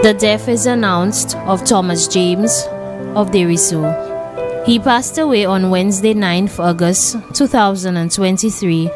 The death is announced of Thomas James of Deriso. He passed away on Wednesday 9th August 2023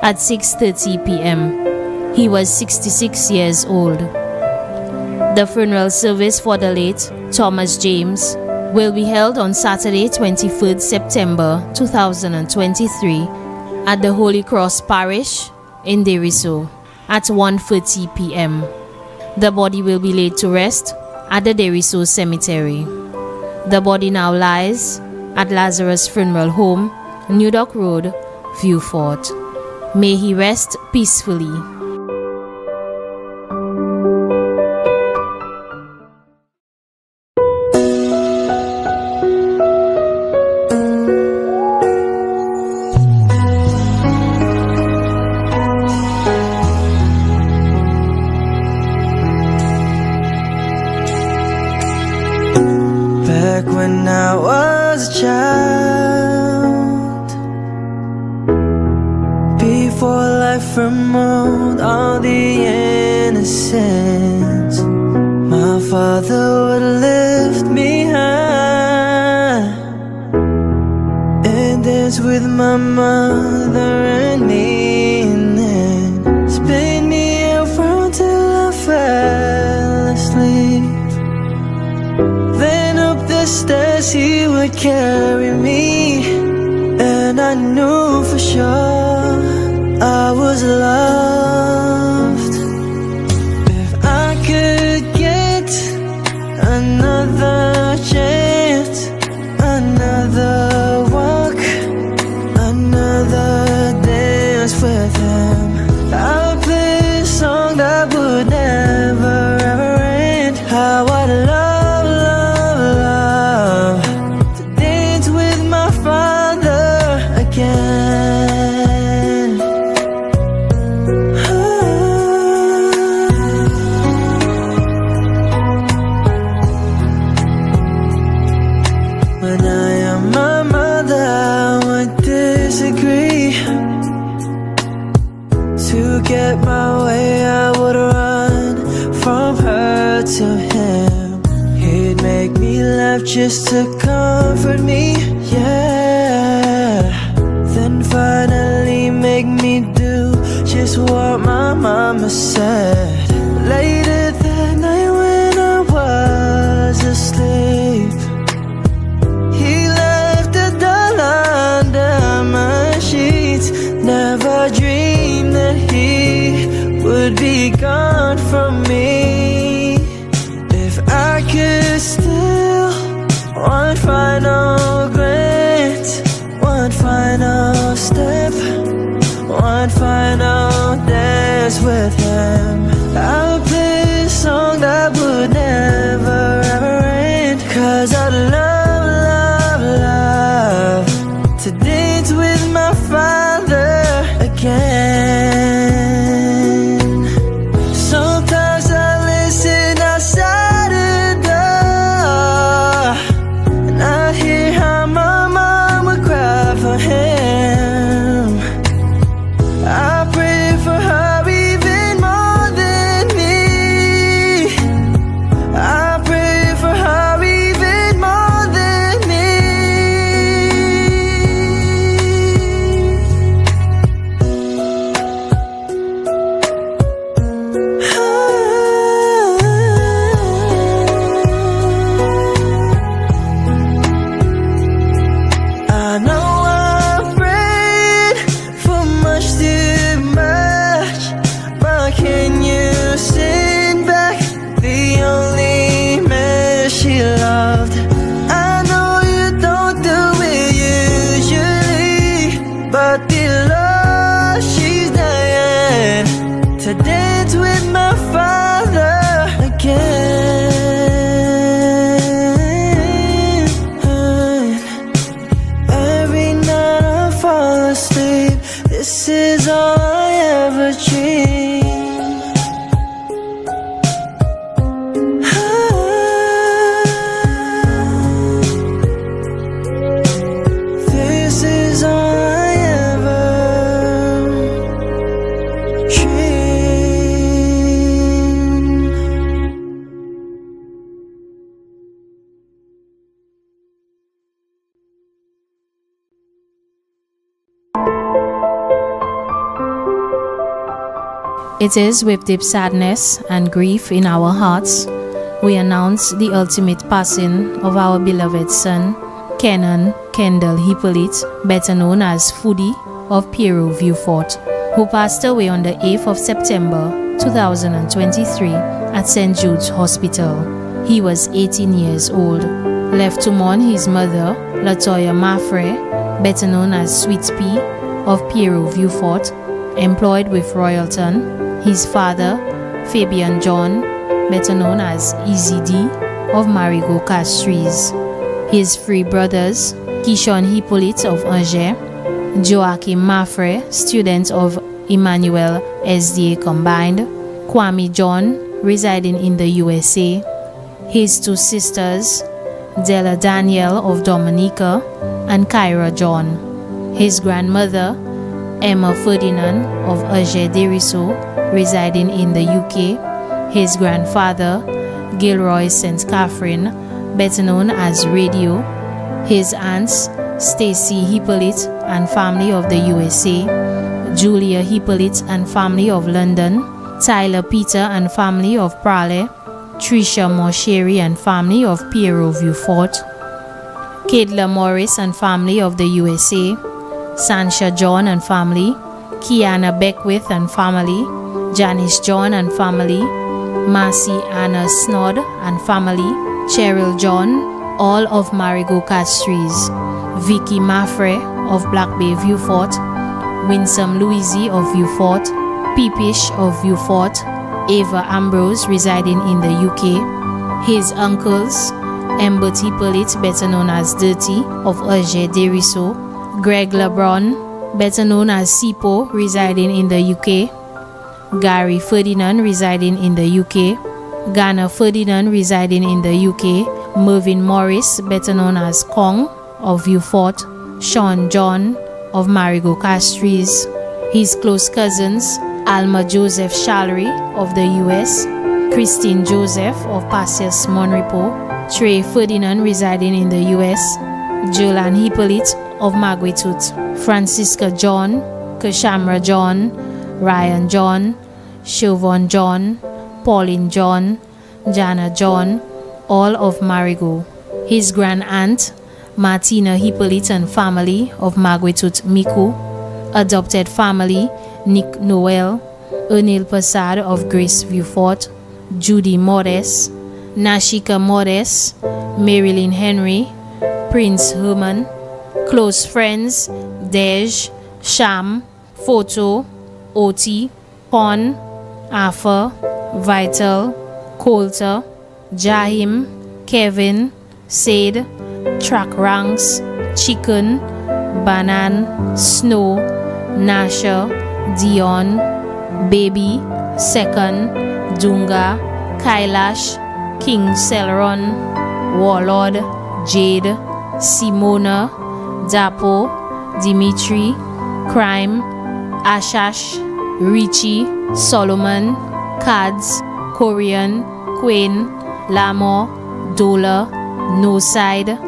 at 6:30 p.m. He was 66 years old. The funeral service for the late Thomas James will be held on Saturday 23rd September 2023 at the Holy Cross Parish in Deriso at 1:30 p.m. The body will be laid to rest at the Deriso Cemetery. The body now lies at Lazarus Funeral Home, New Dock Road, Vieux Fort. May he rest peacefully. promote all the innocence my father would left me high and dance with my mother and me and then spin me around till I fell asleep. Then up the stairs he would carry me, and I knew for sure was love. love, love, love. to dance with my fire. to dance with me. It is with deep sadness and grief in our hearts we announce the ultimate passing of our beloved son, Kenan Kendall Hippolyte, better known as Foodie of Pierrot Vieux-Fort, who passed away on the 8th of September 2023 at St. Jude's Hospital. He was 18 years old. Left to mourn his mother, Latoya Mafre, better known as Sweet Pea of Pierrot Vieux-Fort, employed with Royalton, his father, Fabian John, better known as Easy D of Marigot Castries, his three brothers, Kishon Hippolyte of Angers, Joachim Mafre, student of Emmanuel SDA Combined, Kwame John, residing in the USA, his two sisters, Della Danielle of Dominica, and Kyra John, his grandmother, Emma Ferdinand of Angers Deriso, residing in the UK, his grandfather, Gilroy St. Catherine, better known as Radio, his aunts, Stacy Hippolyte and family of the USA, Julia Hippolyte and family of London, Tyler Peter and family of Prale, Tricia Mosheri and family of Pierrot Vieux-Fort, Kedla Morris and family of the USA, Sansha John and family, Kiana Beckwith and family, Janice John and family, Marcy Anna Snod and family, Cheryl John, all of Marigot Castries, Vicky Mafre of Black Bay Vieux-Fort, Winsome Louisi of Vieux-Fort, Peepish of Vieux-Fort, Ava Ambrose residing in the UK, his uncles, Embert Hippolyte, better known as Dirty of Angers Deriso, Greg LeBron, better known as Sipo, residing in the UK, Gary Ferdinand, residing in the UK, Ghana Ferdinand, residing in the UK, Mervyn Morris, better known as Kong of Vieux-Fort, Sean John of Marigot Castries, his close cousins, Alma Joseph Shallery of the US, Christine Joseph of Passias Monrepo, Trey Ferdinand residing in the US, Jolan Hippolyte of Maguetut, Francisca John, Kashamra John, Ryan John, Siobhan John, Pauline John, Jana John, all of Marigot. His grand aunt, Martina Hippolyte and family of Maguetut Miku, adopted family, Nick Noel, Ernil Passad of Grace Vieux-Fort, Judy Morris, Nashika Morris, Marilyn Henry, Prince Herman, close friends, Dej, Sham, Photo, Oti, Pon, Afa, Vital, Coulter, Jahim, Kevin, Said, Track Ranks, Chicken, Banan, Snow, Nasha, Dion, Baby, Second, Dunga, Kailash, King Celeron, Warlord, Jade, Simona, Dapo, Dimitri, Crime, Ashash, Richie, Solomon, Cads, Korean, Quinn, Lamo, Dola, No Side,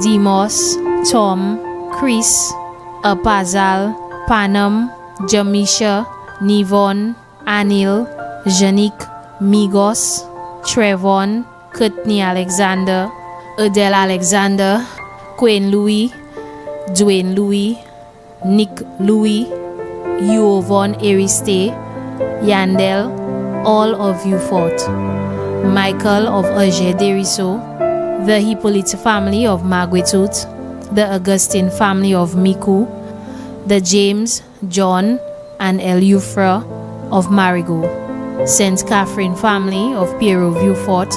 Demos, Tom, Chris, Apazal, Panam, Jamisha, Nivon, Anil, Janik, Migos, Trevon, Courtney Alexander, Adele Alexander, Quinn Louis, Dwayne Louis, Nick Louis, Yovon Ariste, Yandel, all of Vieux-Fort, Michael of Angers Deriso, the Hippolyte family of Maguetut, the Augustine family of Miku, the James, John, and Elufra of Marigot, St. Catherine family of Pierrot Vieux-Fort,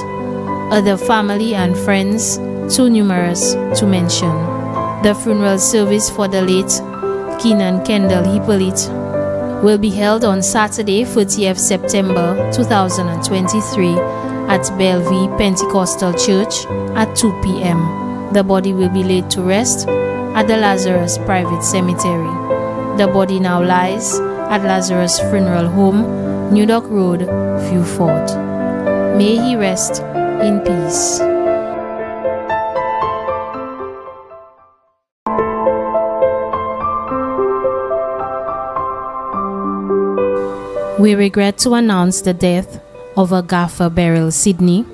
other family and friends, too numerous to mention. The funeral service for the late Kenan Kendall Hippolyte will be held on Saturday, 30th September 2023 at Bellevue Pentecostal Church at 2 p.m. The body will be laid to rest at the Lazarus Private Cemetery. The body now lies at Lazarus Funeral Home, New Dock Road, Vieux-Fort. May he rest in peace. We regret to announce the death of Agatha Beryl Sidney,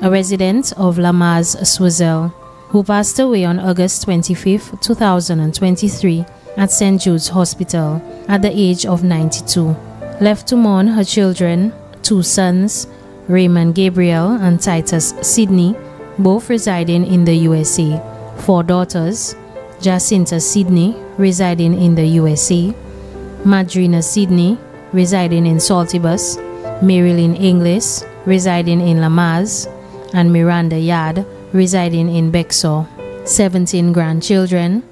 a resident of Lamaze, Choiseul, who passed away on August 25, 2023 at St. Jude's Hospital at the age of 92. Left to mourn her children, two sons, Raymond Gabriel and Titus Sidney, both residing in the USA, four daughters, Jacinta Sidney, residing in the USA, Madrina Sidney, residing in Saltibus, Marilyn Inglis, residing in Lamaze, and Miranda Yard, residing in Bexar. 17 grandchildren,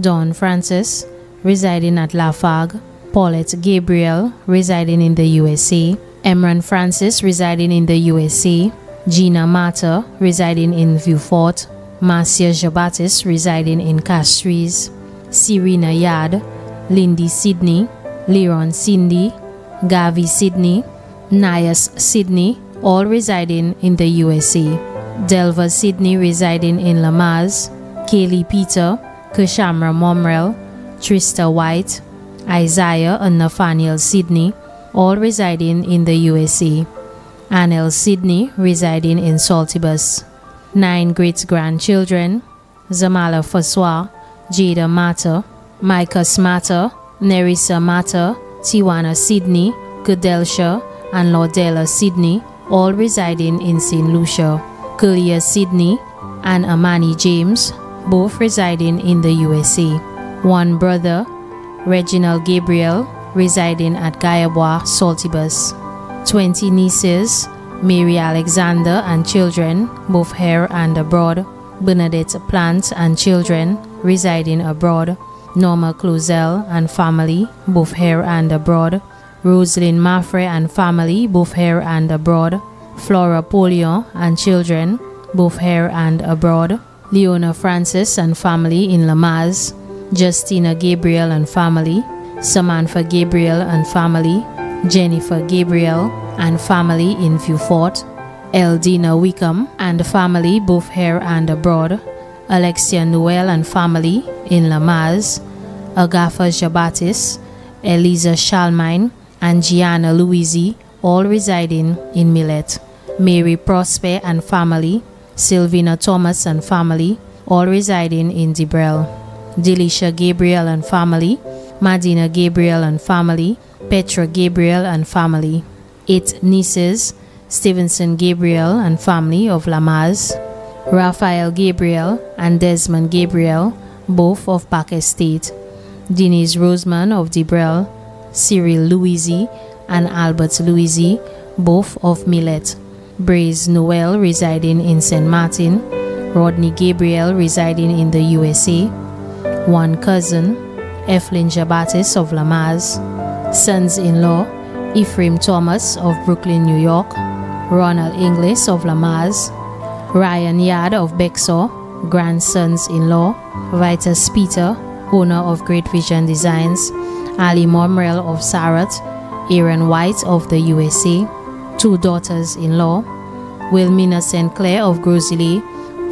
Dawn Francis, residing at Lafargue, Paulette Gabriel, residing in the USA, Emran Francis, residing in the USA, Gina Mata, residing in Vieux-Fort, Marcia Jabatis, residing in Castries, Serena Yard, Lindy Sidney, Leron Cindy, Gavi Sidney, Nias Sidney, all residing in the USA. Delva Sidney residing in Lamaze, Kaylee Peter, Kushamra Momrel, Trista White, Isaiah and Nathaniel Sidney, all residing in the USA. Annel Sidney residing in Saltibus. Nine great grandchildren Zamala Faswa, Jada Mata, Micah Mata, Nerissa Mata, Tiwana Sydney, Goodelsha, and Lordella Sydney, all residing in St. Lucia. Kulia Sydney, and Amani James, both residing in the USA. One brother, Reginald Gabriel, residing at Guyabois, Saltibus. 20 nieces, Mary Alexander and children, both here and abroad. Bernadette Plant and children, residing abroad. Norma Clozel and family, both here and abroad. Rosalind Maffrey and family, both here and abroad. Flora Polion and children, both here and abroad. Leona Francis and family in Lamaze. Justina Gabriel and family. Samantha Gabriel and family. Jennifer Gabriel and family in Vieux-Fort. Eldina Wickham and family both here and abroad. Alexia Noel and family in Lamaze. Agatha Jabatis, Eliza Shalmine, and Gianna Louisi, all residing in Millet. Mary Prosper and family, Sylvina Thomas and family, all residing in Debrel. Delisha Gabriel and family, Madina Gabriel and family, Petra Gabriel and family. Eight nieces, Stevenson Gabriel and family of Lamaze, Raphael Gabriel and Desmond Gabriel, both of Park Estate, Denise Roseman of Debrel, Cyril Louisi and Albert Louisi, both of Millet. Braze Noel residing in St. Martin, Rodney Gabriel residing in the USA, one cousin, Eflin Jabatis of Lamaze, sons-in-law, Ephraim Thomas of Brooklyn, New York, Ronald Inglis of Lamaze, Ryan Yard of Bexar, grandsons-in-law, Vitus Peter, owner of Great Vision Designs, Ali Momrel of Sarat, Aaron White of the USA, two daughters-in-law, Wilmina St. Clair of Gros Islet,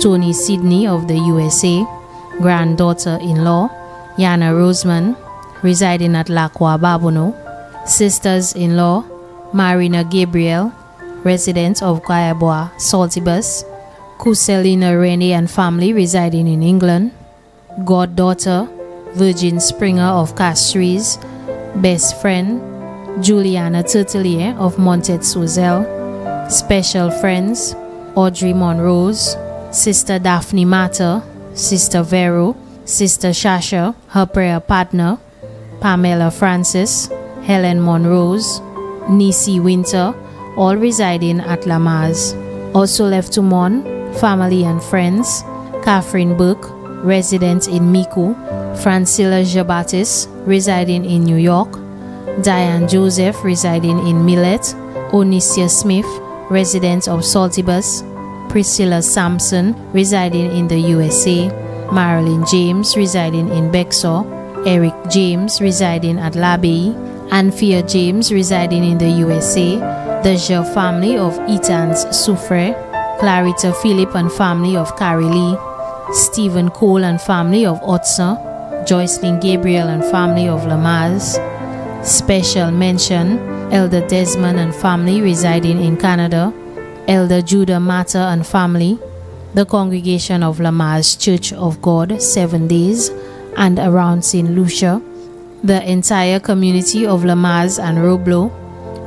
Tony Sidney of the USA, granddaughter-in-law, Yana Roseman, residing at Lacroix Babono, sisters-in-law, Marina Gabriel, resident of Guyabois, Saltibus, Kuselina Rennie and family residing in England, goddaughter, Virgin Springer of Castries, best friend, Juliana Tertelier of Montet Choiseul, special friends, Audrey Monrose, Sister Daphne Mata, Sister Vero, Sister Shasha, her prayer partner, Pamela Francis, Helen Monrose, Nisi Winter, all residing at Lamaze. Also left to mourn, family and friends, Catherine Burke, resident in Micoud, Francilla Jabatis, residing in New York, Diane Joseph, residing in Millet, Onisia Smith, resident of Saltibus, Priscilla Sampson, residing in the USA, Marilyn James, residing in Bexar, Eric James, residing at Labey, Anthea James, residing in the USA, the Jer family of Eaton's Soufre, Clarita Philip and family of Carrie Lee, Stephen Cole and family of Otsa, Joycelyn Gabriel and family of Lamaze. Special mention Elder Desmond and family residing in Canada, Elder Judah Matter and family, the congregation of Lamaze Church of God, Seven Days, and around St. Lucia, the entire community of Lamaze and Roblo,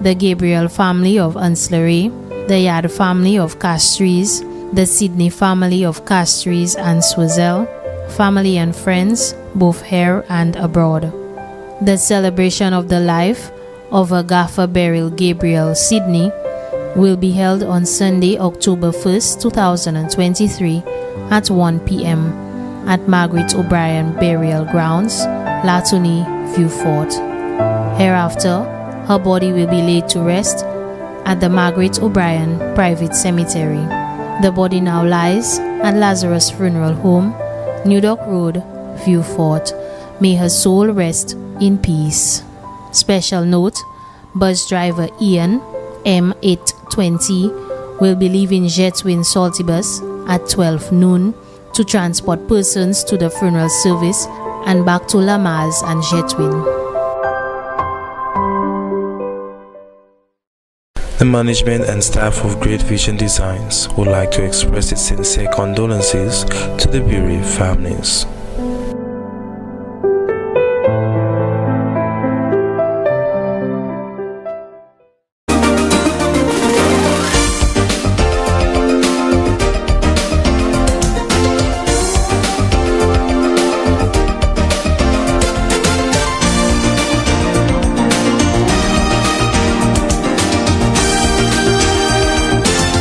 the Gabriel family of Unslary, the Yard family of Castries, the Sydney family of Castries and Swazel, family and friends, both here and abroad. The celebration of the life of Agatha Beryl Gabriel Sydney will be held on Sunday, October 1st, 2023 at 1 p.m. at Margaret O'Brien Burial Grounds, Latony, Vieux Fort. Hereafter, her body will be laid to rest at the Margaret O'Brien Private Cemetery. The body now lies at Lazarus Funeral Home, New Dock Road, Vieux Fort. May her soul rest in peace. Special note bus driver Ian M820 will be leaving Jetwin Saltibus at 12 noon to transport persons to the funeral service and back to Lamaze and Jetwin. The management and staff of Great Vision Designs would like to express its sincere condolences to the bereaved families.